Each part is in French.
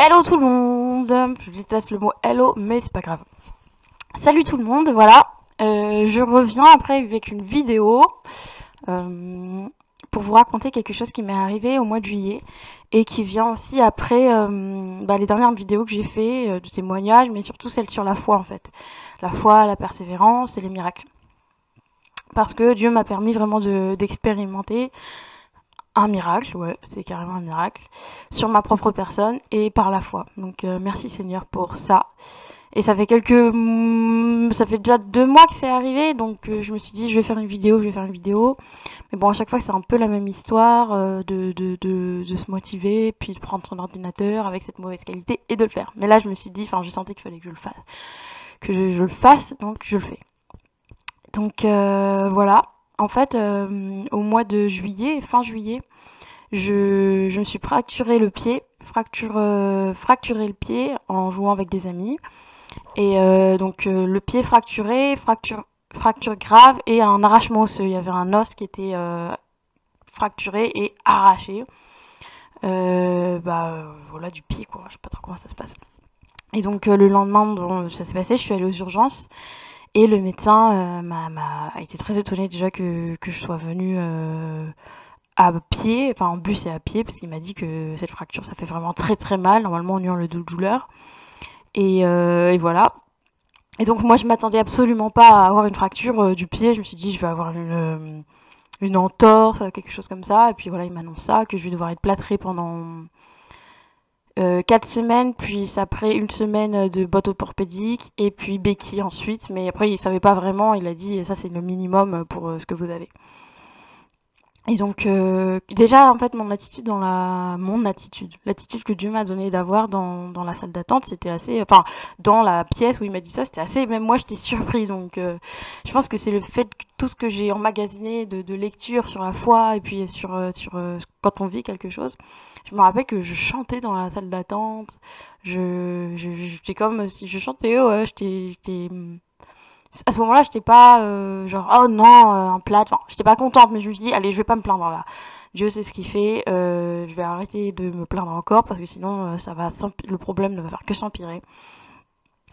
Hello tout le monde Je déteste le mot hello, mais c'est pas grave. Salut tout le monde, voilà. Euh, je reviens après avec une vidéo euh, pour vous raconter quelque chose qui m'est arrivé au mois de juillet et qui vient aussi après euh, bah, les dernières vidéos que j'ai fait de témoignages, mais surtout celles sur la foi en fait. La foi, la persévérance et les miracles. Parce que Dieu m'a permis vraiment d'expérimenter un miracle, ouais, c'est carrément un miracle, sur ma propre personne et par la foi. Donc euh, merci Seigneur pour ça. Et ça fait quelques... Ça fait déjà deux mois que c'est arrivé, donc euh, je me suis dit je vais faire une vidéo, je vais faire une vidéo. Mais bon, à chaque fois c'est un peu la même histoire euh, de, se motiver, puis de prendre son ordinateur avec cette mauvaise qualité et de le faire. Mais là je me suis dit, enfin j'ai senti qu'il fallait que je le fasse. Que je, le fasse, donc je le fais. Donc voilà, en fait, euh, au mois de juillet, fin juillet, je, me suis fracturé le pied, euh, fracturé le pied en jouant avec des amis. Et euh, donc le pied fracturé, fracture, grave et un arrachement osseux. Il y avait un os qui était fracturé et arraché. bah voilà du pied quoi, je sais pas trop comment ça se passe. Et donc le lendemain, ça s'est passé, je suis allée aux urgences. Et le médecin euh, a été très étonné déjà que, que je sois venue euh, à pied, enfin en bus et à pied, parce qu'il m'a dit que cette fracture, ça fait vraiment très très mal. Normalement, on hurle de douleur. Et, euh, et voilà. Et donc moi, je m'attendais absolument pas à avoir une fracture du pied. Je me suis dit, je vais avoir une, une entorse, quelque chose comme ça. Et puis voilà, il m'annonce ça, que je vais devoir être plâtrée pendant euh, quatre semaines, puis après une semaine de botte orthopédique, et puis béquille ensuite. Mais après, il savait pas vraiment, il a dit ça c'est le minimum pour euh, ce que vous avez. Et donc, euh, déjà, en fait, mon attitude dans la... Mon attitude, l'attitude que Dieu m'a donné d'avoir dans, dans, la salle d'attente, c'était assez... Enfin, dans la pièce où il m'a dit ça, c'était assez... Même moi, j'étais surpris. Donc, euh, je pense que c'est le fait que tout ce que j'ai emmagasiné de, de, lecture sur la foi et puis sur, euh, sur quand on vit quelque chose, je me rappelle que je chantais dans la salle d'attente. Je, j'étais comme si je chantais, ouais, j'étais à ce moment-là, j'étais pas euh, genre oh non euh, un plat. Enfin, j'étais pas contente, mais je me suis dit allez, je vais pas me plaindre là. Dieu sait ce qu'il fait. Euh, je vais arrêter de me plaindre encore parce que sinon ça va le problème ne va faire que s'empirer.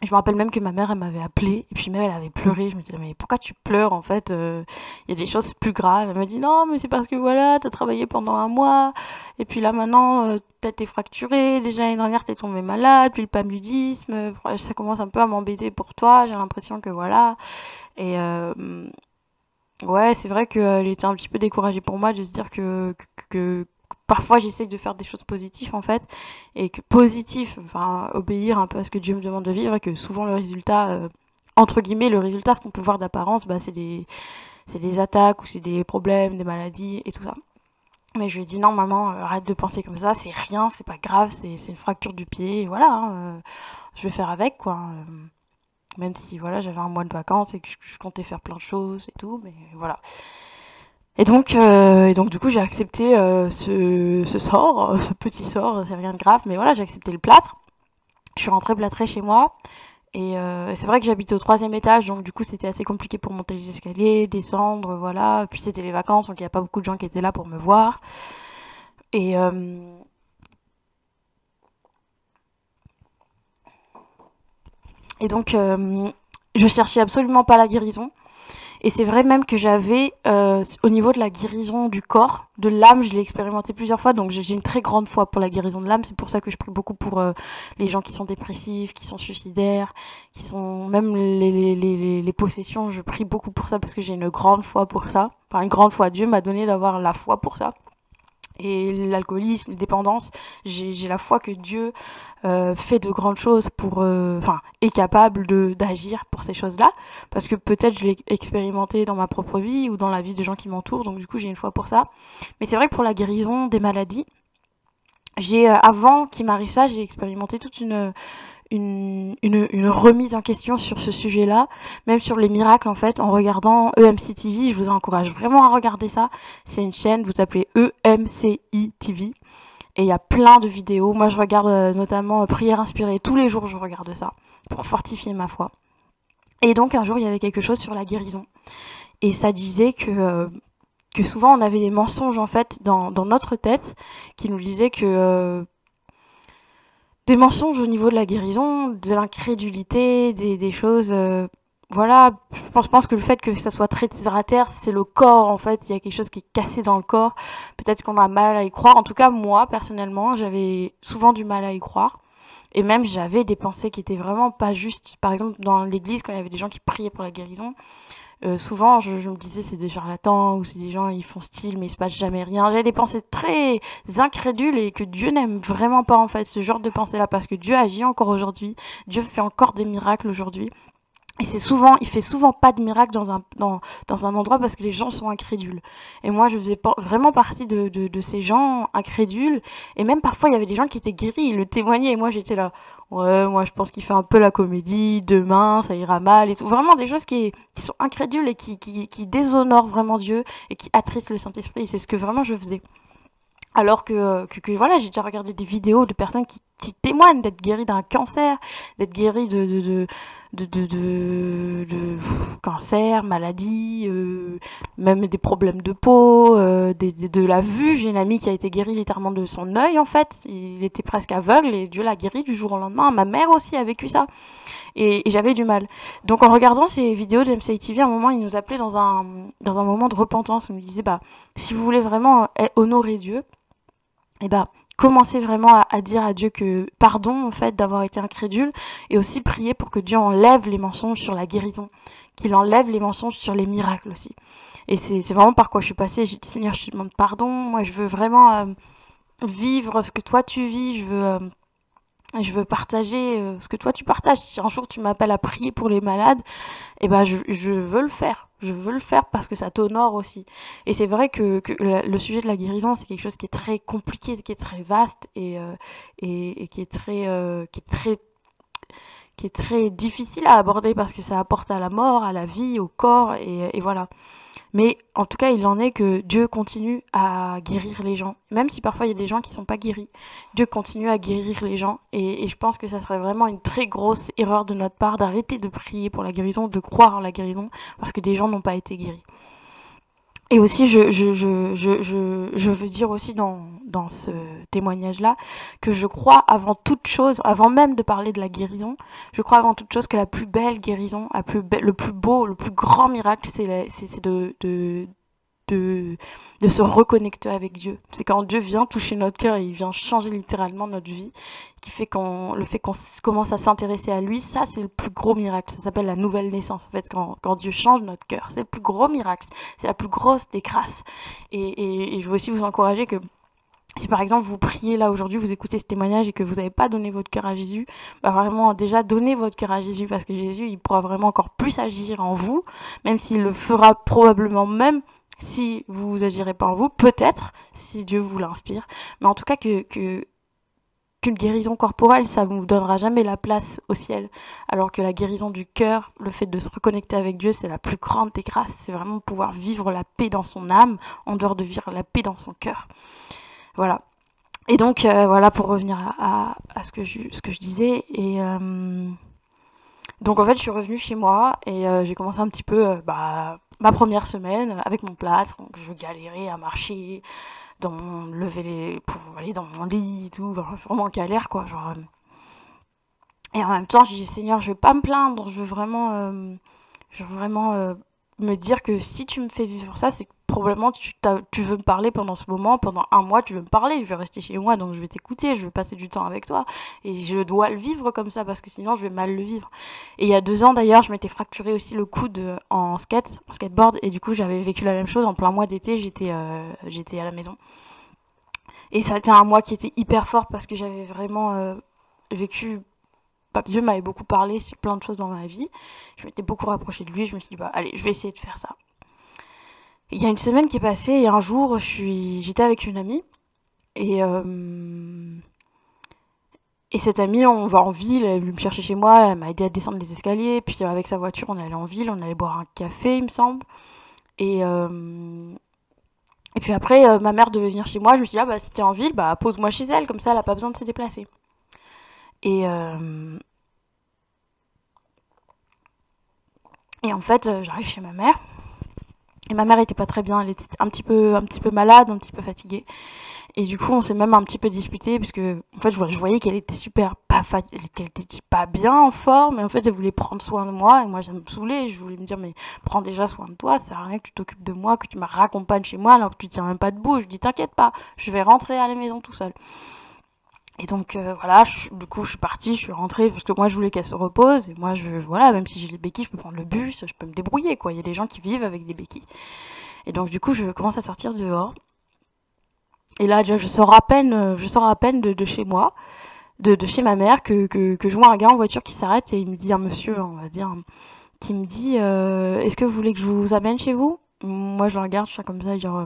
Je me rappelle même que ma mère, elle m'avait appelé, et puis même elle avait pleuré. Je me disais, mais pourquoi tu pleures en fait Il y a des choses plus graves. Elle m'a dit, non, mais c'est parce que voilà, t'as travaillé pendant un mois, et puis là maintenant, euh, tête est fracturée. Déjà l'année dernière, t'es tombé malade, puis le paludisme. Ça commence un peu à m'embêter pour toi. J'ai l'impression que voilà. Et euh, ouais, c'est vrai qu'elle était un petit peu découragée pour moi de se dire que, que parfois j'essaie de faire des choses positives en fait et que positif enfin obéir un peu à ce que Dieu me demande de vivre et que souvent le résultat euh, entre guillemets le résultat ce qu'on peut voir d'apparence bah, c'est des c'est des attaques ou c'est des problèmes des maladies et tout ça mais je lui ai dit non maman euh, arrête de penser comme ça c'est rien c'est pas grave c'est une fracture du pied voilà hein, euh, je vais faire avec quoi même si voilà j'avais un mois de vacances et que je comptais faire plein de choses et tout mais voilà et donc, euh, et donc du coup, j'ai accepté euh, ce, ce, sort, ce petit sort, c'est rien de grave, mais voilà, j'ai accepté le plâtre. Je suis rentrée plâtrée chez moi. Et euh, c'est vrai que j'habite au troisième étage, donc du coup, c'était assez compliqué pour monter les escaliers, descendre, voilà. Puis c'était les vacances, donc il n'y a pas beaucoup de gens qui étaient là pour me voir. Et... Et donc, je cherchais absolument pas la guérison. Et c'est vrai même que j'avais, euh, au niveau de la guérison du corps, de l'âme, je l'ai expérimenté plusieurs fois, donc j'ai une très grande foi pour la guérison de l'âme. C'est pour ça que je prie beaucoup pour euh, les gens qui sont dépressifs, qui sont suicidaires, qui sont même les, les, possessions. Je prie beaucoup pour ça parce que j'ai une grande foi pour ça. Enfin, une grande foi. Dieu m'a donné d'avoir la foi pour ça et l'alcoolisme, les dépendances, j'ai la foi que Dieu euh, fait de grandes choses pour, euh, enfin, est capable d'agir pour ces choses-là, parce que peut-être je l'ai expérimenté dans ma propre vie ou dans la vie des gens qui m'entourent, donc du coup j'ai une foi pour ça. Mais c'est vrai que pour la guérison des maladies, j'ai euh, avant qu'il m'arrive ça, j'ai expérimenté toute une une, remise en question sur ce sujet-là, même sur les miracles en fait, en regardant EMC TV. Je vous encourage vraiment à regarder ça. C'est une chaîne, vous appelez EMCI TV. Et il y a plein de vidéos. Moi, je regarde euh, notamment euh, Prière inspirée. Tous les jours, je regarde ça pour fortifier ma foi. Et donc, un jour, il y avait quelque chose sur la guérison. Et ça disait que, euh, souvent, on avait des mensonges, en fait, dans notre tête qui nous disaient que des mensonges au niveau de la guérison, de l'incrédulité, des, des choses voilà, je pense, pense, que le fait que ça soit très terre, c'est le corps en fait. Il y a quelque chose qui est cassé dans le corps. Peut-être qu'on a mal à y croire. En tout cas, moi personnellement, j'avais souvent du mal à y croire. Et même j'avais des pensées qui étaient vraiment pas justes. Par exemple, dans l'église, quand il y avait des gens qui priaient pour la guérison, euh, souvent je, me disais c'est des charlatans ou c'est des gens ils font style mais il se passe jamais rien. J'avais des pensées très incrédules et que Dieu n'aime vraiment pas en fait ce genre de pensée là parce que Dieu agit encore aujourd'hui. Dieu fait encore des miracles aujourd'hui. Et c'est souvent, il fait souvent pas de miracle dans un, dans, dans un endroit parce que les gens sont incrédules. Et moi, je faisais vraiment partie de, de, ces gens incrédules. Et même parfois, il y avait des gens qui étaient guéris, ils le témoignaient. Et moi, j'étais là, ouais, moi, je pense qu'il fait un peu la comédie, demain, ça ira mal et tout. Vraiment des choses qui, sont incrédules et qui, qui, qui déshonorent vraiment Dieu et qui attristent le Saint-Esprit. Et c'est ce que vraiment je faisais. Alors que, que, que voilà, j'ai déjà regardé des vidéos de personnes qui, qui témoignent d'être guéries d'un cancer, d'être guéries de, de, de de, de, de, de cancer, maladie, euh, même des problèmes de peau, euh, des, de la vue. J'ai une amie qui a été guérie littéralement de son œil en fait. Il était presque aveugle et Dieu l'a guéri du jour au lendemain. Ma mère aussi a vécu ça. Et, et j'avais du mal. Donc en regardant ces vidéos de MCI TV, à un moment, il nous appelait dans un, dans un moment de repentance. Il nous disait, bah, si vous voulez vraiment eh, honorer Dieu, eh bah, commencer vraiment à, dire à Dieu que pardon en fait d'avoir été incrédule et aussi prier pour que Dieu enlève les mensonges sur la guérison, qu'il enlève les mensonges sur les miracles aussi. Et c'est vraiment par quoi je suis passée. J'ai dit Seigneur, je te demande pardon. Moi, je veux vraiment euh, vivre ce que toi tu vis. Je veux euh, partager euh, ce que toi tu partages. Si un jour tu m'appelles à prier pour les malades, eh ben je, veux le faire. Je veux le faire parce que ça t'honore aussi. Et c'est vrai que, le sujet de la guérison, c'est quelque chose qui est très compliqué, qui est très vaste et, euh, et, qui est très, euh, qui est très qui est très difficile à aborder parce que ça apporte à la mort, à la vie, au corps, et voilà. Mais en tout cas, il en est que Dieu continue à guérir les gens. Même si parfois il y a des gens qui ne sont pas guéris, Dieu continue à guérir les gens. Et, je pense que ça serait vraiment une très grosse erreur de notre part d'arrêter de prier pour la guérison, de croire en la guérison, parce que des gens n'ont pas été guéris. Et aussi, je, veux dire aussi dans, ce témoignage-là que je crois avant toute chose, avant même de parler de la guérison, je crois avant toute chose que la plus belle guérison, le plus beau, le plus grand miracle, c'est de, de, se reconnecter avec Dieu. C'est quand Dieu vient toucher notre cœur et il vient changer littéralement notre vie, qui fait qu'on le fait qu'on commence à s'intéresser à lui, ça c'est le plus gros miracle. Ça s'appelle la nouvelle naissance. En fait, quand, quand Dieu change notre cœur, c'est le plus gros miracle. C'est la plus grosse des grâces. Et, et, et je veux aussi vous encourager que si par exemple vous priez là aujourd'hui, vous écoutez ce témoignage et que vous n'avez pas donné votre cœur à Jésus, bah vraiment déjà donnez votre cœur à Jésus parce que Jésus il pourra vraiment encore plus agir en vous, même s'il le fera probablement même si vous agirez pas en vous, peut-être, si Dieu vous l'inspire, mais en tout cas qu'une guérison corporelle, ça ne vous donnera jamais la place au ciel, alors que la guérison du cœur, le fait de se reconnecter avec Dieu, c'est la plus grande des grâces, c'est vraiment pouvoir vivre la paix dans son âme, en dehors de vivre la paix dans son cœur. Voilà. Et donc, euh, voilà, pour revenir à, ce, que je, disais, et... Euh, donc en fait, je suis revenue chez moi et euh, j'ai commencé un petit peu bah, ma première semaine avec mon plâtre. Je galérais à marcher, dans mon, lever pour aller dans mon lit et tout, vraiment galère quoi. Genre, euh. Et en même temps, je dis Seigneur, je vais pas me plaindre, je veux vraiment, euh, euh, me dire que si tu me fais vivre ça, c'est probablement tu, veux me parler pendant ce moment, pendant un mois, tu veux me parler, je vais rester chez moi, donc je vais t'écouter, je vais passer du temps avec toi, et je dois le vivre comme ça, parce que sinon je vais mal le vivre. Et il y a deux ans d'ailleurs, je m'étais fracturé aussi le coude en skate, en skateboard, et du coup j'avais vécu la même chose, en plein mois d'été, j'étais euh, j'étais à la maison. Et ça a été un mois qui était hyper fort, parce que j'avais vraiment euh, vécu Dieu m'avait beaucoup parlé sur plein de choses dans ma vie. Je m'étais beaucoup rapprochée de lui. Je me suis dit, bah, allez, je vais essayer de faire ça. Il y a une semaine qui est passée et un jour, j'étais avec une amie et euh, et cette amie, on va en ville, elle est venue me chercher chez moi, elle m'a aidé à descendre les escaliers, puis avec sa voiture, on allé en ville, on allait boire un café, il me semble. Et euh, puis après, euh, ma mère devait venir chez moi, je me suis dit, ah bah si t'es en ville, bah pose-moi chez elle, comme ça elle a pas besoin de se déplacer. Et euh, et en fait, j'arrive chez ma mère. Et ma mère était pas très bien, elle était un petit peu, un petit peu malade, un petit peu fatiguée. Et du coup, on s'est même un petit peu disputé, parce que, en fait, je voyais qu'elle était super pas qu'elle était pas bien en forme, et en fait, elle voulait prendre soin de moi, et moi, ça me saoulait. Je voulais me dire, mais prends déjà soin de toi, ça sert à rien que tu t'occupes de moi, que tu me raccompagnes chez moi, alors que tu tiens même pas debout. Je dis, t'inquiète pas, je vais rentrer à la maison tout seul. Et donc euh, voilà, du coup je suis partie, je suis rentrée parce que moi je voulais qu'elle se repose et moi je voilà, même si j'ai les béquilles, je peux prendre le bus, je peux me débrouiller quoi. Il y a des gens qui vivent avec des béquilles. Et donc du coup je commence à sortir dehors. Et là je sors à peine, euh, je sors à peine de, chez moi, de, chez ma mère, que, que, je vois un gars en voiture qui s'arrête et il me dit un monsieur, on va dire, qui me dit euh, Est-ce que vous voulez que je vous amène chez vous? Moi je le regarde, je suis comme ça, genre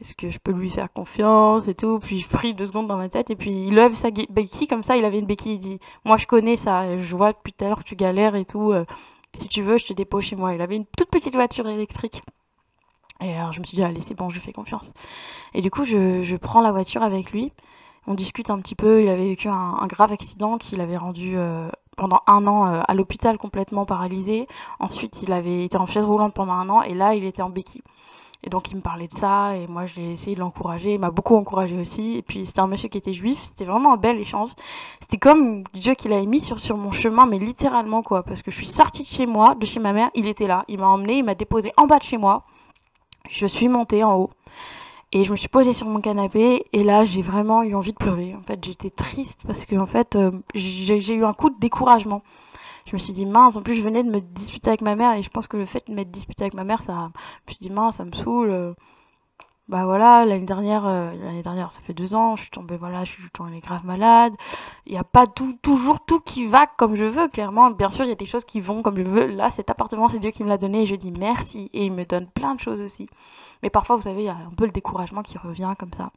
est-ce que je peux lui faire confiance et tout Puis je prie deux secondes dans ma tête et puis il lève sa béquille comme ça, il avait une béquille, il dit Moi je connais ça, je vois depuis tout à l'heure que tu galères et tout, euh, si tu veux, je te dépose chez moi. Il avait une toute petite voiture électrique. Et alors je me suis dit Allez, c'est bon, je fais confiance. Et du coup, je, prends la voiture avec lui, on discute un petit peu. Il avait vécu un, grave accident qui l'avait rendu. Euh, pendant un an euh, à l'hôpital complètement paralysé. Ensuite, il avait été en chaise roulante pendant un an et là, il était en béquille. Et donc il me parlait de ça et moi j'ai essayé de l'encourager. Il m'a beaucoup encouragé aussi. Et puis c'était un monsieur qui était juif. C'était vraiment un bel échange. C'était comme Dieu qui l'avait mis sur, sur mon chemin, mais littéralement quoi. Parce que je suis sortie de chez moi, de chez ma mère, il était là. Il m'a emmené, il m'a déposé en bas de chez moi. Je suis montée en haut. Et je me suis posée sur mon canapé et là j'ai vraiment eu envie de pleurer. En fait j'étais triste parce que en fait euh, j'ai eu un coup de découragement je me suis dit mince, en plus je venais de me disputer avec ma mère et je pense que le fait de m'être disputé avec ma mère, ça, je me suis dit mince, ça me saoule. Bah voilà, l'année dernière, euh, l'année dernière, ça fait deux ans, je suis tombée, voilà, je suis tombée grave malade. Il n'y a pas tout, toujours tout qui va comme je veux, clairement. Bien sûr, il y a des choses qui vont comme je veux. Là, cet appartement, c'est Dieu qui me l'a donné et je dis merci. Et il me donne plein de choses aussi. Mais parfois, vous savez, il y a un peu le découragement qui revient comme ça.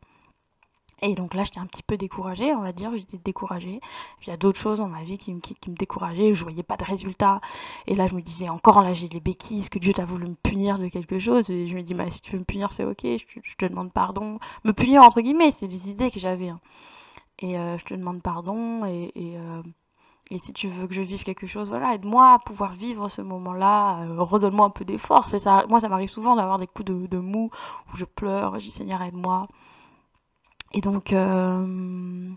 Et donc là, j'étais un petit peu découragée, on va dire, j'étais découragée. il y a d'autres choses dans ma vie qui, me décourageaient, je voyais pas de résultats. Et là, je me disais, encore là, j'ai les béquilles, est-ce que Dieu t'a voulu me punir de quelque chose? Et je me dis, bah, si tu veux me punir, c'est ok, je, te demande pardon. Me punir, entre guillemets, c'est des idées que j'avais. Hein. Et euh, je te demande pardon, et, euh, et, si tu veux que je vive quelque chose, voilà, aide-moi à pouvoir vivre ce moment-là, euh, redonne-moi un peu des moi, ça m'arrive souvent d'avoir des coups de, mou, où je pleure, dis, Seigneur, aide-moi. Et donc, euh,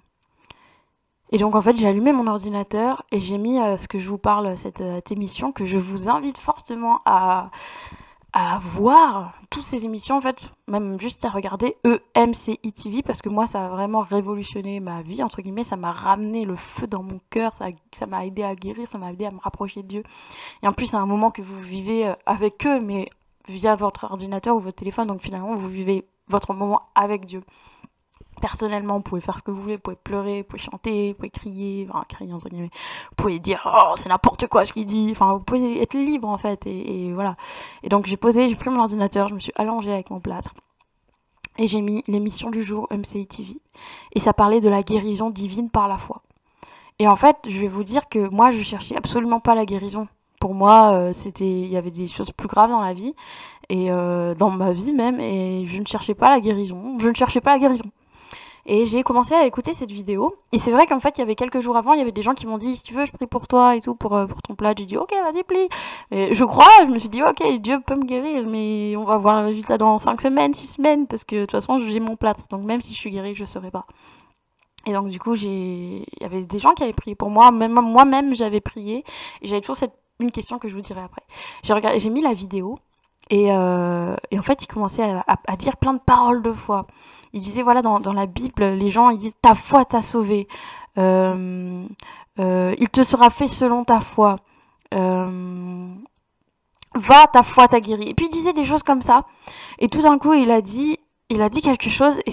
et donc en fait, j'ai allumé mon ordinateur et j'ai mis euh, ce que je vous parle, cette, euh, émission, que je vous invite fortement à, à voir toutes ces émissions, en fait, même juste à regarder EMCI TV, parce que moi, ça a vraiment révolutionné ma vie, entre guillemets, ça m'a ramené le feu dans mon cœur, ça m'a aidé à guérir, ça m'a aidé à me rapprocher de Dieu. Et en plus, c'est un moment que vous vivez avec eux, mais via votre ordinateur ou votre téléphone, donc finalement, vous vivez votre moment avec Dieu personnellement, vous pouvez faire ce que vous voulez, vous pouvez pleurer, vous pouvez chanter, vous pouvez crier, enfin crier entre guillemets, vous pouvez dire oh c'est n'importe quoi ce qu'il dit, enfin vous pouvez être libre en fait et, voilà. Et donc j'ai posé, j'ai pris mon ordinateur, je me suis allongée avec mon plâtre et j'ai mis l'émission du jour MCI TV et ça parlait de la guérison divine par la foi. Et en fait, je vais vous dire que moi je cherchais absolument pas la guérison. Pour moi, euh, c'était il y avait des choses plus graves dans la vie et euh, dans ma vie même et je ne cherchais pas la guérison. Je ne cherchais pas la guérison. Et j'ai commencé à écouter cette vidéo. Et c'est vrai qu'en fait, il y avait quelques jours avant, il y avait des gens qui m'ont dit si tu veux, je prie pour toi et tout, pour, euh, pour ton plat. J'ai dit ok, vas-y, plie. Et je crois, je me suis dit ok, Dieu peut me guérir, mais on va voir le résultat dans 5 semaines, 6 semaines, parce que de toute façon, j'ai mon plat. Donc même si je suis guérie, je ne saurais pas. Et donc du coup, il y avait des gens qui avaient prié pour moi, même moi-même j'avais prié. Et j'avais toujours cette... une question que je vous dirai après. J'ai j'ai mis la vidéo et, euh, et, en fait, il commençait à, dire plein de paroles de foi il disait, voilà, dans, la Bible, les gens, ils disent, ta foi t'a sauvé. Euh, euh, il te sera fait selon ta foi. Va, ta foi t'a guéri. Et puis il disait des choses comme ça. Et tout d'un coup, il a dit, il a dit quelque chose et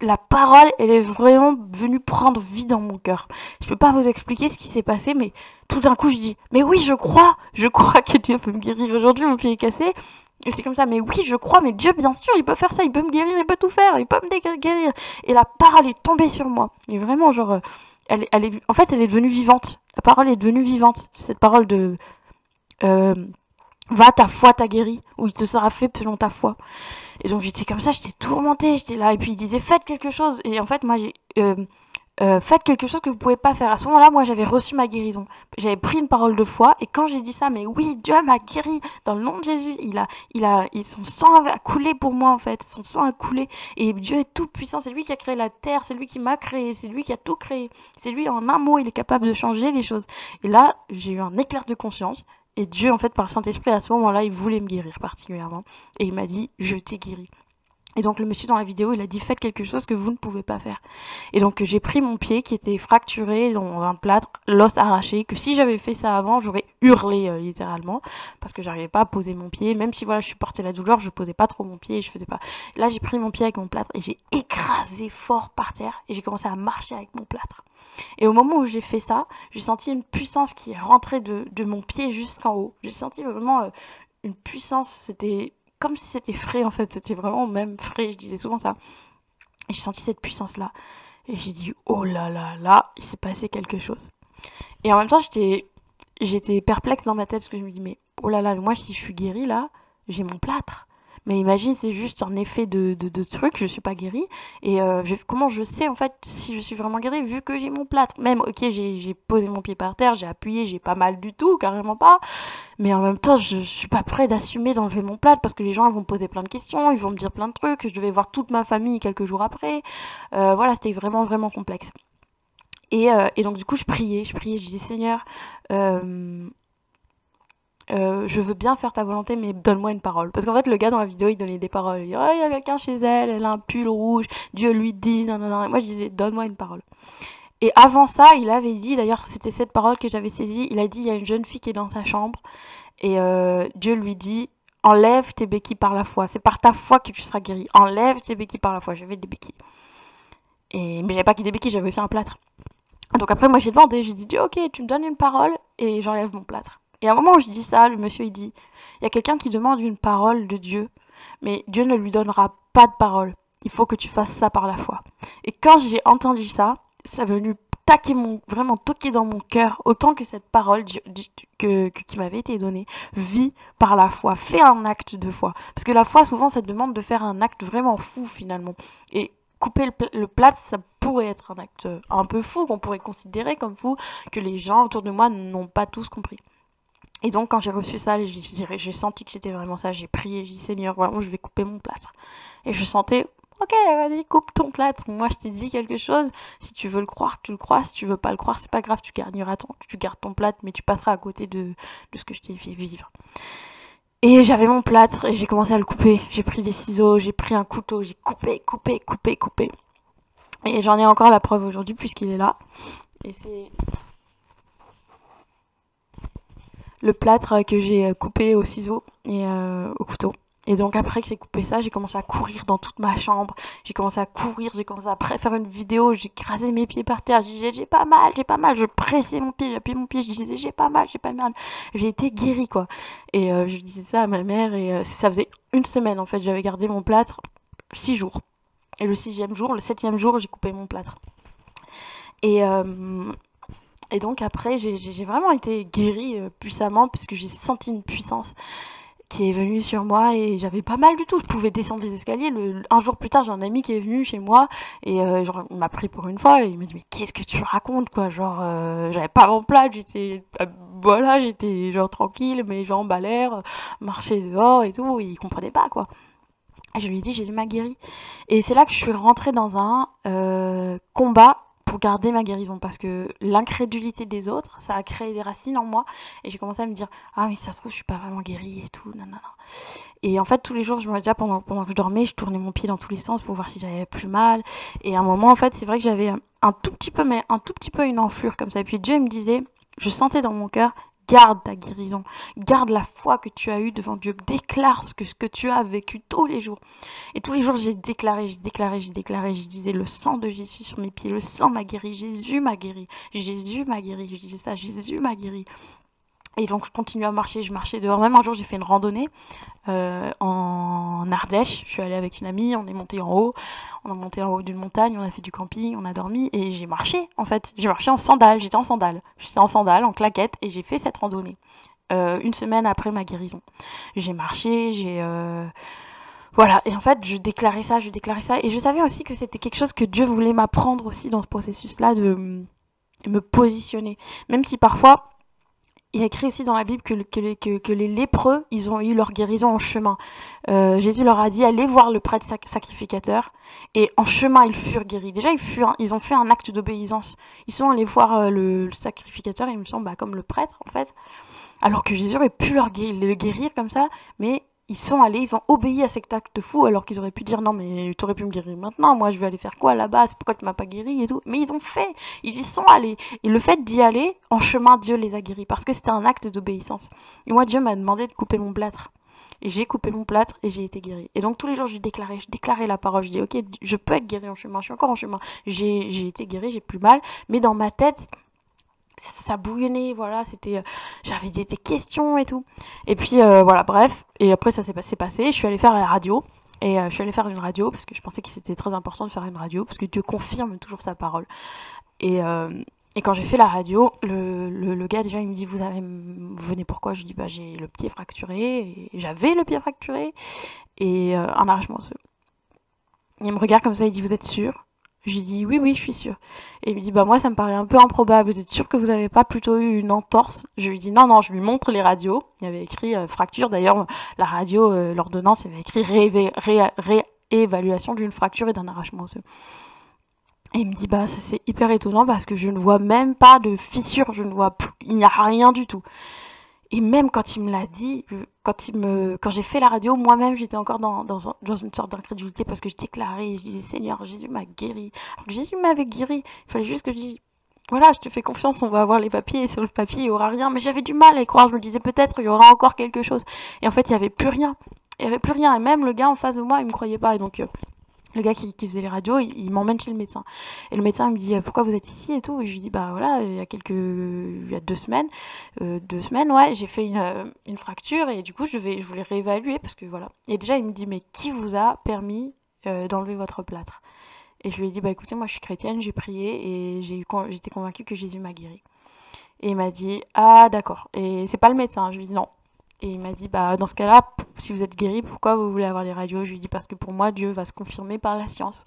la parole, elle est vraiment venue prendre vie dans mon cœur. Je peux pas vous expliquer ce qui s'est passé, mais tout d'un coup, je dis, mais oui, je crois, je crois que Dieu peut me guérir aujourd'hui, mon pied est cassé. Et c'est comme ça, mais oui, je crois, mais Dieu, bien sûr, il peut faire ça, il peut me guérir, il peut tout faire, il peut me guérir. Et la parole est tombée sur moi. Et vraiment, genre, euh, elle, est, en fait, elle est devenue vivante. La parole est devenue vivante. Cette parole de euh, va, ta foi t'a guéri, ou il te sera fait selon ta foi. Et donc, j'étais comme ça, j'étais tourmentée, j'étais là, et puis il disait faites quelque chose. Et en fait, moi, j'ai. Euh, euh, faites quelque chose que vous pouvez pas faire. À ce moment-là, moi, j'avais reçu ma guérison. J'avais pris une parole de foi et quand j'ai dit ça, mais oui, Dieu m'a guéri dans le nom de Jésus. Il a, il a, son sang a coulé pour moi en fait. Son sang a coulé et Dieu est tout puissant. C'est lui qui a créé la terre, c'est lui qui m'a créé, c'est lui qui a tout créé. C'est lui en un mot, il est capable de changer les choses. Et là, j'ai eu un éclair de conscience. Et Dieu, en fait, par le Saint-Esprit, à ce moment-là, il voulait me guérir particulièrement. Et il m'a dit, je t'ai guéri. Et donc le monsieur dans la vidéo, il a dit faites quelque chose que vous ne pouvez pas faire. Et donc j'ai pris mon pied qui était fracturé dans un plâtre, l'os arraché, que si j'avais fait ça avant, j'aurais hurlé euh, littéralement parce que j'arrivais pas à poser mon pied, même si voilà, je supportais la douleur, je posais pas trop mon pied je faisais pas. Là, j'ai pris mon pied avec mon plâtre et j'ai écrasé fort par terre et j'ai commencé à marcher avec mon plâtre. Et au moment où j'ai fait ça, j'ai senti une puissance qui est rentrée de, de mon pied jusqu'en haut. J'ai senti vraiment euh, une puissance, c'était comme si c'était frais en fait, c'était vraiment même frais, je disais souvent ça. J'ai senti cette puissance-là. Et j'ai dit, oh là là là, il s'est passé quelque chose. Et en même temps, j'étais, j'étais perplexe dans ma tête parce que je me dis, mais oh là là, moi si je suis guérie là, j'ai mon plâtre. Mais imagine, c'est juste un effet de, de, truc, je suis pas guérie. Et euh, comment je sais en fait si je suis vraiment guérie vu que j'ai mon plâtre Même, ok, j'ai posé mon pied par terre, j'ai appuyé, j'ai pas mal du tout, carrément pas. Mais en même temps, je, suis pas prêt d'assumer d'enlever mon plâtre parce que les gens vont me poser plein de questions, ils vont me dire plein de trucs, je devais voir toute ma famille quelques jours après. Euh, voilà, c'était vraiment, vraiment complexe. Et, euh, et, donc du coup, je priais, je priais, je disais Seigneur, je veux bien faire ta volonté, mais donne-moi une parole. Parce qu'en fait, le gars dans la vidéo, il donnait des paroles. Il dit, oh, il y a quelqu'un chez elle, elle a un pull rouge, Dieu lui dit, non, non, non. Moi, je disais, donne-moi une parole. Et avant ça, il avait dit, d'ailleurs, c'était cette parole que j'avais saisie, il a dit, il y a une jeune fille qui est dans sa chambre, et euh, Dieu lui dit, enlève tes béquilles par la foi. C'est par ta foi que tu seras guéri. Enlève tes béquilles par la foi. J'avais des béquilles. Et... Mais j'avais pas que des béquilles, j'avais aussi un plâtre. Donc après, moi, j'ai demandé, j'ai dit, ok, tu me donnes une parole, et j'enlève mon plâtre. Et à un moment où je dis ça, le monsieur il dit il y a quelqu'un qui demande une parole de Dieu, mais Dieu ne lui donnera pas de parole. Il faut que tu fasses ça par la foi. Et quand j'ai entendu ça, ça est venu taquer mon, vraiment toquer dans mon cœur, autant que cette parole que, qui m'avait été donnée, vit par la foi, fais un acte de foi. Parce que la foi, souvent, ça demande de faire un acte vraiment fou finalement. Et couper le, le plat, ça pourrait être un acte un peu fou, qu'on pourrait considérer comme fou, que les gens autour de moi n'ont pas tous compris. Et donc, quand j'ai reçu ça, j'ai senti que c'était vraiment ça. J'ai prié, j'ai dit Seigneur, voilà, je vais couper mon plâtre. Et je sentais, ok, vas-y, coupe ton plâtre. Moi, je t'ai dit quelque chose. Si tu veux le croire, tu le crois. Si tu veux pas le croire, c'est pas grave, tu garderas ton, tu gardes ton plâtre, mais tu passeras à côté de, de ce que je t'ai fait vivre. Et j'avais mon plâtre et j'ai commencé à le couper. J'ai pris des ciseaux, j'ai pris un couteau, j'ai coupé, coupé, coupé, coupé. Et j'en ai encore la preuve aujourd'hui puisqu'il est là. Et c'est le plâtre que j'ai euh, coupé au ciseau et euh, au couteau. Et donc après que j'ai coupé ça, j'ai commencé à courir dans toute ma chambre. J'ai commencé à courir, j'ai commencé à faire une vidéo, j'ai crasé mes pieds par terre. Je disais j'ai pas mal, j'ai pas mal. Je pressais mon pied, j'appuyais mon pied, je disais j'ai pas mal, j'ai pas mal. J'ai été guérie quoi. Et euh, je disais ça à ma mère et ça faisait une semaine en fait. J'avais gardé mon plâtre six jours. Et le sixième jour, le septième jour, j'ai coupé mon plâtre. Et et donc après, j'ai vraiment été guérie euh, puissamment puisque j'ai senti une puissance qui est venue sur moi et j'avais pas mal du tout. Je pouvais descendre les escaliers. Un jour plus tard, j'ai un ami qui est venu chez moi et euh, genre, il m'a pris pour une fois et il m'a dit mais qu'est-ce que tu racontes quoi? Genre euh, j'avais pas mon plat, j'étais voilà, j'étais genre tranquille, mes jambes à l'air, marcher dehors et tout. Et il comprenait pas quoi. Et je lui ai dit j'ai ma guéri. Et c'est là que je suis rentrée dans un combat pour garder ma guérison parce que l'incrédulité des autres, ça a créé des racines en moi et j'ai commencé à me dire ah mais ça se trouve je suis pas vraiment guérie et tout Et en fait tous les jours je me disais pendant pendant que je dormais, je tournais mon pied dans tous les sens pour voir si j'avais plus mal. Et à un moment en fait, c'est vrai que j'avais un tout petit peu mais un tout petit peu une enflure comme ça. Et puis Dieu me disait je sentais dans mon cœur Garde ta guérison. Garde la foi que tu as eue devant Dieu. Déclare ce que, tu as vécu tous les jours. Et tous les jours, j'ai déclaré, j'ai déclaré, j'ai déclaré. Je disais le sang de Jésus sur mes pieds. Le sang m'a guéri. Jésus m'a guéri. Jésus m'a guéri. Je disais ça. Jésus m'a guéri. Et donc je continue à marcher, je marchais dehors. Même un jour j'ai fait une randonnée euh, en Ardèche. Je suis allée avec une amie, on est monté en haut, on a monté en haut d'une montagne, on a fait du camping, on a dormi et j'ai marché en fait. J'ai marché en sandales, j'étais en sandales. J'étais en sandales, en claquettes et j'ai fait cette randonnée. Euh, une semaine après ma guérison. J'ai marché, j'ai... Euh, voilà, et en fait, je déclarais ça, je déclarais ça. Et je savais aussi que c'était quelque chose que Dieu voulait m'apprendre aussi dans ce processus-là, de me positionner. Même si parfois, il a écrit aussi dans la Bible que, les lépreux, ils ont eu leur guérison en chemin. Euh, Jésus leur a dit, allez voir le prêtre sacrificateur. Et en chemin, ils furent guéris. Déjà, ils, furent, ils ont fait un acte d'obéissance. Ils sont allés voir euh, le, sacrificateur, il me semble, bah, comme le prêtre, en fait. Alors que Jésus aurait pu leur le guérir comme ça, mais ils sont allés, ils ont obéi à cet acte fou, alors qu'ils auraient pu dire non, mais tu aurais pu me guérir maintenant, moi je vais aller faire quoi là-bas, pourquoi tu m'as pas guéri et tout. Mais ils ont fait, ils y sont allés. Et le fait d'y aller, en chemin, Dieu les a guéris, parce que c'était un acte d'obéissance. Et moi, Dieu m'a demandé de couper mon plâtre. Et j'ai coupé mon plâtre et j'ai été guéri. Et donc tous les jours, je déclarais, je déclarais la parole. Je dis, ok, je peux être guéri en chemin, je suis encore en chemin. J'ai été guéri, j'ai plus mal. Mais dans ma tête, ça bouillonnait, voilà, c'était, euh, j'avais des, questions et tout. Et puis euh, voilà, bref, et après ça s'est passé, je suis allée faire la radio, et euh, je suis allée faire une radio, parce que je pensais que c'était très important de faire une radio, parce que Dieu confirme toujours sa parole. Et, quand j'ai fait la radio, le, gars déjà il me dit, vous, venez pourquoi? Je dis, bah j'ai le pied fracturé, j'avais le pied fracturé, et un arrachement. Il me regarde comme ça, il dit, vous êtes sûr? Je lui dis oui, oui, je suis sûre. Et il me dit bah moi ça me paraît un peu improbable. Vous êtes sûr que vous n'avez pas plutôt eu une entorse? Je lui dis non, non. Je lui montre les radios. Il y avait écrit euh, fracture. D'ailleurs, la radio, euh, l'ordonnance, il avait écrit réévaluation d'une fracture et d'un arrachement osseux. Et il me dit bah c'est hyper étonnant parce que je ne vois même pas de fissure. Je ne vois plus, il n'y a rien du tout. Et même quand il me l'a dit, quand, j'ai fait la radio, moi-même, j'étais encore dans, une sorte d'incrédulité parce que je déclarais, je disais, Seigneur, Jésus m'a guéri. Jésus m'avait guéri. Il fallait juste que je dise, voilà, je te fais confiance, on va avoir les papiers, et sur le papier, il n'y aura rien. Mais j'avais du mal à y croire. Je me disais, peut-être, il y aura encore quelque chose. Et en fait, il n'y avait plus rien. Il n'y avait plus rien. Et même le gars en face de moi, il ne me croyait pas. Et donc, euh, le gars qui, faisait les radios, il, m'emmène chez le médecin. Et le médecin me dit euh, pourquoi vous êtes ici et tout? Et je lui dis bah voilà, il y a quelques, il y a deux semaines, euh, deux semaines ouais, j'ai fait une, euh, une, fracture et du coup je vais, je voulais réévaluer parce que voilà. Et déjà il me dit mais qui vous a permis d'enlever votre plâtre? Et je lui ai dit bah écoutez moi je suis chrétienne, j'ai prié et j'ai j'étais convaincue que Jésus m'a guéri. Et il m'a dit ah d'accord. Et c'est pas le médecin. Je lui ai non, et il m'a dit, bah, dans ce cas-là, si vous êtes guéri, pourquoi vous voulez avoir les radios? Je lui ai dit, parce que pour moi, Dieu va se confirmer par la science.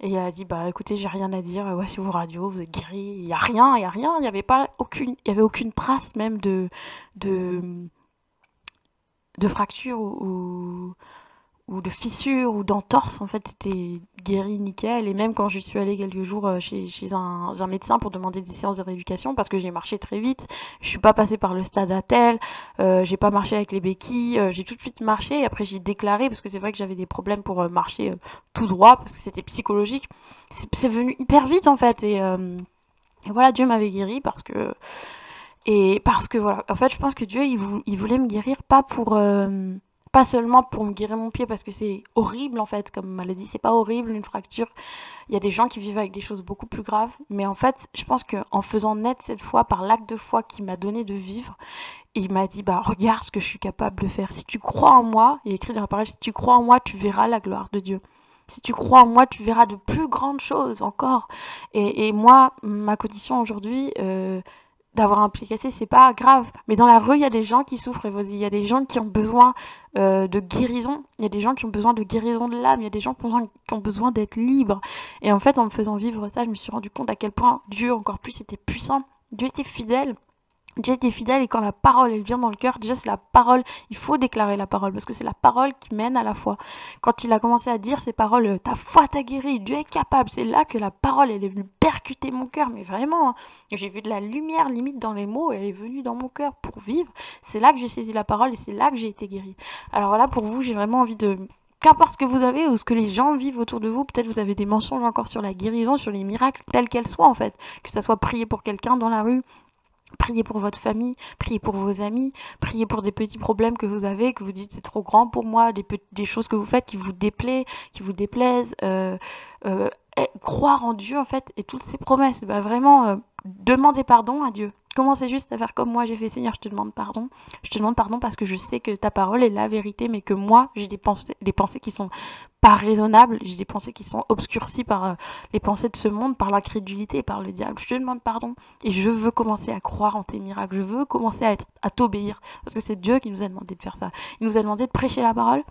Et il a dit, bah écoutez, j'ai rien à dire, voici vos radios, vous êtes guéri. Il n'y a rien, il n'y a rien, il n'y avait aucune, avait aucune trace même de, de, de fracture ou, ou de fissures ou d'entorses. En fait, c'était guéri nickel. Et même quand je suis allée quelques jours euh, chez, chez un, médecin pour demander des séances de rééducation, parce que j'ai marché très vite, je suis pas passée par le stade à tel, euh, j'ai pas marché avec les béquilles, euh, j'ai tout de suite marché. Et après, j'ai déclaré, parce que c'est vrai que j'avais des problèmes pour marcher tout droit, parce que c'était psychologique. C'est venu hyper vite, en fait. Et, voilà, Dieu m'avait guéri parce que. Et parce que voilà, en fait, je pense que Dieu, il, il voulait me guérir pas pour pas seulement pour me guérir mon pied parce que c'est horrible en fait comme maladie c'est pas horrible une fracture. Il y a des gens qui vivent avec des choses beaucoup plus graves. Mais en fait je pense que en faisant naître cette foi par l'acte de foi qui m'a donné de vivre il m'a dit bah regarde ce que je suis capable de faire. Si tu crois en moi il écrit dans la parole si tu crois en moi tu verras la gloire de Dieu. Si tu crois en moi, tu verras de plus grandes choses encore. Et, et moi, ma condition aujourd'hui, euh, d'avoir un pied cassé, c'est pas grave. Mais dans la rue, il y a des gens qui souffrent, il y a des gens qui ont besoin euh, de guérison, il y a des gens qui ont besoin de guérison de l'âme, il y a des gens qui ont besoin, d'être libres. Et en fait, en me faisant vivre ça, je me suis rendu compte à quel point Dieu, encore plus, était puissant. Dieu était fidèle. Dieu était fidèle et quand la parole elle vient dans le cœur, déjà c'est la parole, il faut déclarer la parole parce que c'est la parole qui mène à la foi. Quand il a commencé à dire ces paroles, euh, ta foi t'a guéri, Dieu est capable, c'est là que la parole elle est venue percuter mon cœur, mais vraiment, hein. j'ai vu de la lumière limite dans les mots, elle est venue dans mon cœur pour vivre. C'est là que j'ai saisi la parole et c'est là que j'ai été guéri. Alors voilà, pour vous, j'ai vraiment envie de qu'importe ce que vous avez ou ce que les gens vivent autour de vous, peut-être vous avez des mensonges encore sur la guérison, sur les miracles, tels qu'elles soient en fait. Que ça soit prier pour quelqu'un dans la rue, Priez pour votre famille, priez pour vos amis, priez pour des petits problèmes que vous avez, que vous dites c'est trop grand pour moi, des, des choses que vous faites qui vous déplaisent, qui vous déplaisent. Euh, euh, croire en Dieu en fait et toutes ces promesses. Bah, vraiment, euh, demander pardon à Dieu. Commencez juste à faire comme moi j'ai fait, Seigneur, je te demande pardon. Je te demande pardon parce que je sais que ta parole est la vérité, mais que moi, j'ai des pensées, des pensées qui sont pas raisonnables, j'ai des pensées qui sont obscurcies par euh, les pensées de ce monde, par l'incrédulité, par le diable. Je te demande pardon et je veux commencer à croire en tes miracles. Je veux commencer à t'obéir parce que c'est Dieu qui nous a demandé de faire ça. Il nous a demandé de prêcher la parole,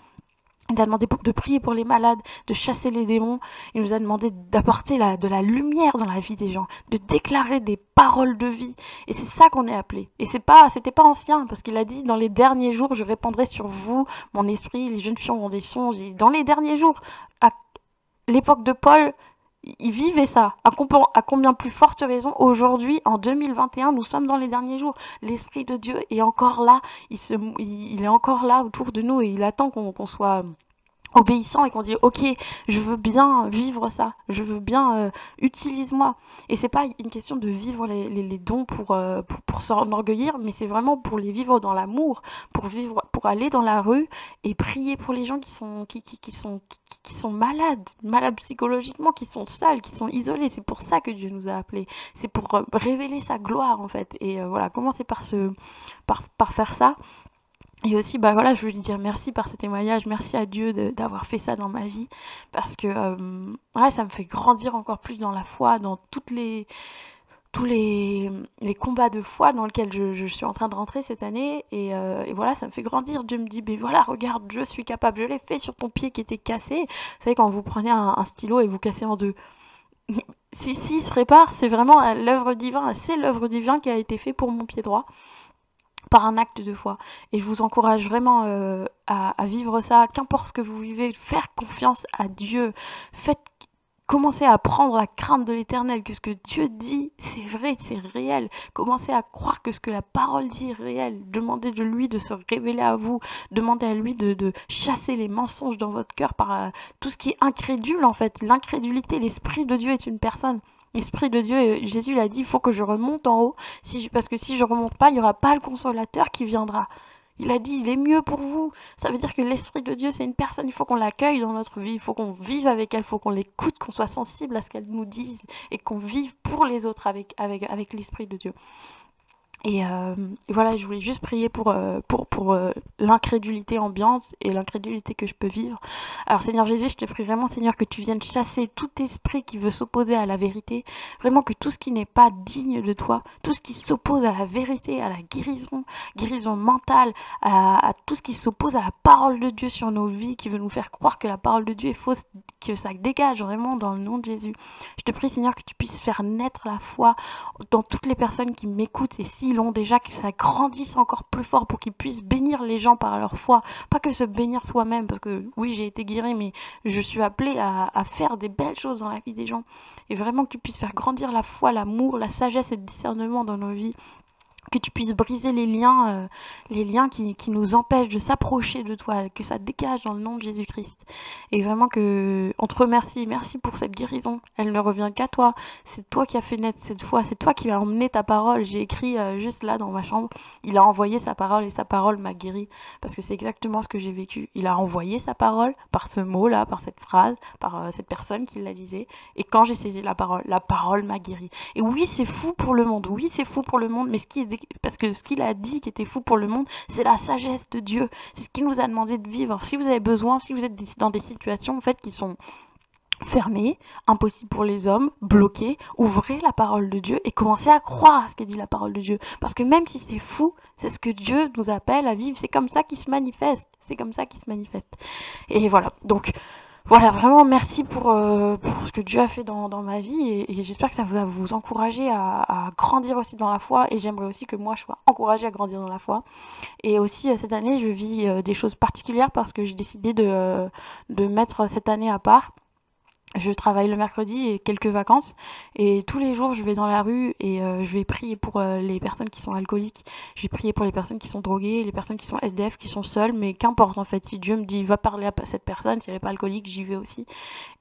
Il nous a demandé de prier pour les malades, de chasser les démons. Il nous a demandé d'apporter de la lumière dans la vie des gens, de déclarer des paroles de vie. Et c'est ça qu'on est appelé. Et c'est pas, c'était pas ancien, parce qu'il a dit dans les derniers jours, je répandrai sur vous mon esprit. Les jeunes filles auront des songes. dans les derniers jours, à l'époque de Paul, ils vivaient ça. À, à combien plus forte raison, aujourd'hui, en 2021, nous sommes dans les derniers jours. L'Esprit de Dieu est encore là. Il, se, il, est encore là autour de nous et il attend qu'on soit obéissant et qu'on dit ok je veux bien vivre ça je veux bien euh, utilise-moi. Et c'est pas une question de vivre les, les, dons pour, euh, pour, pour s'enorgueillir mais c'est vraiment pour les vivre dans l'amour pour vivre pour aller dans la rue et prier pour les gens qui sont qui, qui, sont qui, qui, sont malades malades psychologiquement qui sont seuls qui sont isolés. C'est pour ça que Dieu nous a appelés. C'est pour euh, révéler sa gloire en fait. Et voilà commencer par ce par, par faire ça et aussi, bah voilà, je veux lui dire merci par ce témoignage, merci à Dieu d'avoir fait ça dans ma vie, parce que euh, ouais, ça me fait grandir encore plus dans la foi, dans toutes les, tous les, les combats de foi dans lesquels je, suis en train de rentrer cette année. Et, euh, et, voilà, ça me fait grandir. Dieu me dit, mais voilà, regarde, je suis capable, je l'ai fait sur ton pied qui était cassé. Vous savez, quand vous prenez un, stylo et vous cassez en deux. si, si, se répare, c'est vraiment l'œuvre divine, c'est l'œuvre divine qui a été fait pour mon pied droit par un acte de foi. Et je vous encourage vraiment euh, à, vivre ça, qu'importe ce que vous vivez, faire confiance à Dieu. Commencez à prendre la crainte de l'éternel, que ce que Dieu dit, c'est vrai, c'est réel. Commencez à croire que ce que la parole dit est réel. Demandez de lui de se révéler à vous. Demandez à lui de, chasser les mensonges dans votre cœur par euh, tout ce qui est incrédule en fait. L'incrédulité, l'Esprit de Dieu est une personne. L'Esprit de Dieu, Jésus l'a dit, il faut que je remonte en haut, si parce que si je remonte pas, il n'y aura pas le consolateur qui viendra. Il a dit, il est mieux pour vous. Ça veut dire que l'Esprit de Dieu, c'est une personne, il faut qu'on l'accueille dans notre vie, il faut qu'on vive avec elle, il faut qu'on l'écoute, qu'on soit sensible à ce qu'elle nous dise et qu'on vive pour les autres avec, avec l'Esprit de Dieu. Euh, et, voilà, je voulais juste prier pour, euh, pour, pour euh, l'incrédulité ambiante et l'incrédulité que je peux vivre. Alors Seigneur Jésus, je te prie vraiment Seigneur que tu viennes chasser tout esprit qui veut s'opposer à la vérité. Vraiment que tout ce qui n'est pas digne de toi, tout ce qui s'oppose à la vérité, à la guérison, guérison mentale, à, à tout ce qui s'oppose à la parole de Dieu sur nos vies, qui veut nous faire croire que la parole de Dieu est fausse, que ça dégage vraiment dans le nom de Jésus. Je te prie Seigneur que tu puisses faire naître la foi dans toutes les personnes qui m'écoutent et si l'ont déjà que ça grandisse encore plus fort pour qu'ils puissent bénir les gens par leur foi. Pas que se bénir soi-même, parce que oui, j'ai été guéri, mais je suis appelée à, à, faire des belles choses dans la vie des gens. Et vraiment que tu puisses faire grandir la foi, l'amour, la sagesse et le discernement dans nos vies que tu puisses briser les liens, euh, les liens qui, nous empêchent de s'approcher de toi, que ça dégage dans le nom de Jésus-Christ. Et vraiment que on te merci pour cette guérison. Elle ne revient qu'à toi. C'est toi qui as fait naître cette foi, c'est toi qui as emmené ta parole. J'ai écrit euh, juste là dans ma chambre, il a envoyé sa parole et sa parole m'a guéri. Parce que c'est exactement ce que j'ai vécu. Il a envoyé sa parole par ce mot-là, par cette phrase, par euh, cette personne qui la disait. Et quand j'ai saisi la parole, la parole m'a guéri. Et oui, c'est fou pour le monde. Oui, c'est fou pour le monde, mais ce qui parce que ce qu'il a dit qui était fou pour le monde, c'est la sagesse de Dieu. C'est ce qu'il nous a demandé de vivre. Si vous avez besoin, si vous êtes dans des situations en fait qui sont fermées, impossibles pour les hommes, bloquées, ouvrez la parole de Dieu et commencez à croire à ce que dit la parole de Dieu. Parce que même si c'est fou, c'est ce que Dieu nous appelle à vivre. C'est comme ça qu'il se manifeste. C'est comme ça qu'il se manifeste. Et voilà. Donc, voilà, vraiment merci pour, euh, pour ce que Dieu a fait dans, ma vie et, j'espère que ça va vous encourager à, à, grandir aussi dans la foi et j'aimerais aussi que moi je sois encouragée à grandir dans la foi. Et aussi euh, cette année je vis euh, des choses particulières parce que j'ai décidé de mettre cette année à part je travaille le mercredi et quelques vacances et tous les jours je vais dans la rue et euh, je vais prier pour euh, les personnes qui sont alcooliques, je vais prier pour les personnes qui sont droguées, les personnes qui sont SDF, qui sont seules, mais qu'importe en fait, si Dieu me dit va parler à cette personne, si elle n'est pas alcoolique, j'y vais aussi.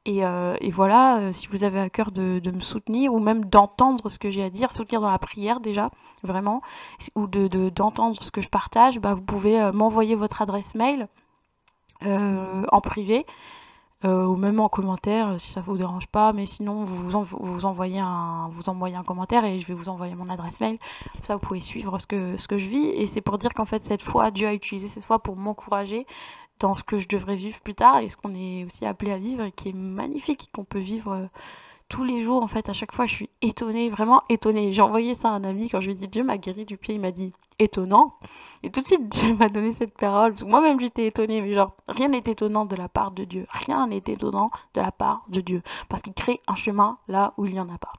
Et, euh, voilà, si vous avez à cœur de, de, me soutenir ou même d'entendre ce que j'ai à dire, soutenir dans la prière déjà, vraiment, ou de d'entendre ce que je partage, bah, vous pouvez m'envoyer votre adresse mail en privé. Euh, ou même en commentaire euh, si ça vous dérange pas mais sinon vous, vous, envoyez un vous un commentaire et je vais vous envoyer mon adresse mail. Ça vous pouvez suivre ce que ce que je vis et c'est pour dire qu'en fait cette fois Dieu a utilisé cette fois pour m'encourager dans ce que je devrais vivre plus tard et ce qu'on est aussi appelé à vivre et qui est magnifique qu'on peut vivre tous les jours, en fait, à chaque fois, je suis étonnée, vraiment étonnée. J'ai envoyé ça à un ami quand je lui ai dit Dieu m'a guéri du pied. Il m'a dit étonnant. Et tout de suite, Dieu m'a donné cette parole. Moi-même, j'étais étonnée. Mais genre, rien n'est étonnant de la part de Dieu. Rien n'est étonnant de la part de Dieu. Parce qu'il crée un chemin là où il n'y en a pas.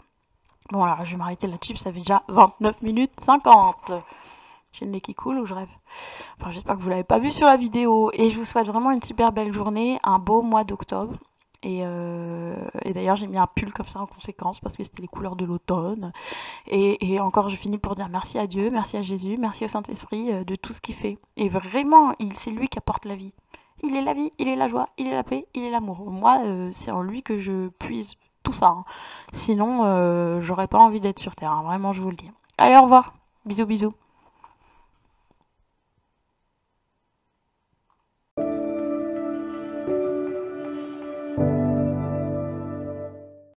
Bon, alors, je vais m'arrêter là-dessus. Ça fait déjà 29 minutes 50. J'ai le nez qui coule ou je rêve? Enfin, j'espère que vous l'avez pas vu sur la vidéo. Et je vous souhaite vraiment une super belle journée, un beau mois d'octobre. Euh, et, d'ailleurs, j'ai mis un pull comme ça en conséquence parce que c'était les couleurs de l'automne. Et, encore, je finis pour dire merci à Dieu, merci à Jésus, merci au Saint-Esprit euh, de tout ce qu'il fait. Et vraiment, c'est lui qui apporte la vie. Il est la vie, il est la joie, il est la paix, il est l'amour. Moi, euh, c'est en lui que je puise tout ça. Hein. Sinon, j'aurais pas envie d'être sur Terre. Hein. Vraiment, je vous le dis. Allez, au revoir. Bisous, bisous.